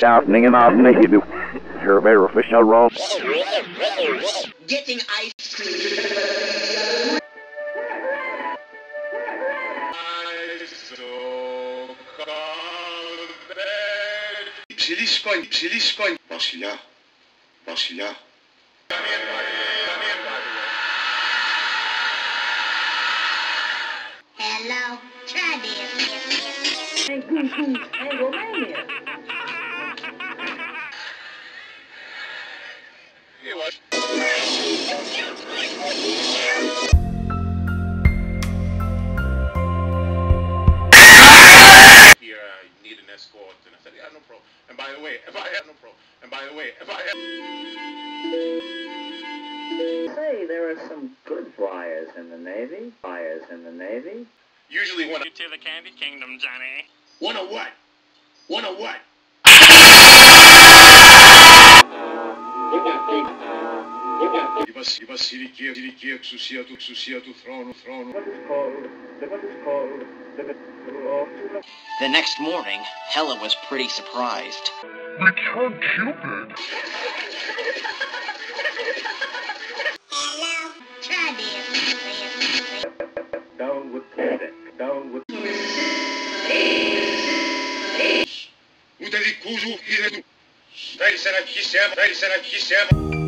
shouting and out do. Her better fish out wrong. Getting ice cream. C'est l'Espagne, c'est l'Espagne. Barcilla, Barcilla. Hello, Travis. Hey, Hey, Romania. By the way if I have no problem and by the way if I have Say, there are some good flyers in the Navy. Flyers in the Navy. usually when I to the candy kingdom, Johnny. One of what? One of what? Η, βασ, η βασιλική, βασιλική εξουσία του, εξουσία του θρόνου, θρόνου. The next morning, Hella was pretty surprised. Hello, try this. Down with it. Down with Ούτε δικού σου είδε του. Θέλεις ένα χισέμα, θέλεις ένα χισέμα.